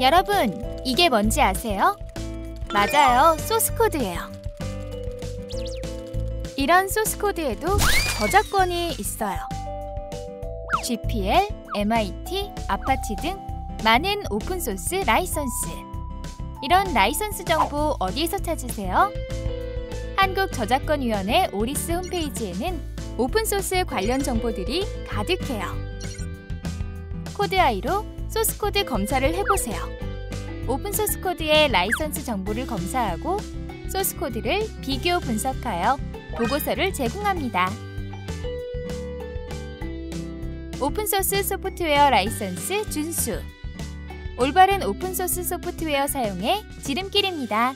여러분, 이게 뭔지 아세요? 맞아요, 소스코드예요. 이런 소스코드에도 저작권이 있어요. GPL, MIT, 아파치 등 많은 오픈소스 라이선스. 이런 라이선스 정보 어디에서 찾으세요? 한국저작권위원회 오리스 홈페이지에는 오픈소스 관련 정보들이 가득해요. 코드아이로 소스코드 검사를 해보세요. 오픈소스 코드의 라이선스 정보를 검사하고 소스코드를 비교 분석하여 보고서를 제공합니다. 오픈소스 소프트웨어 라이선스 준수 올바른 오픈소스 소프트웨어 사용의 지름길입니다.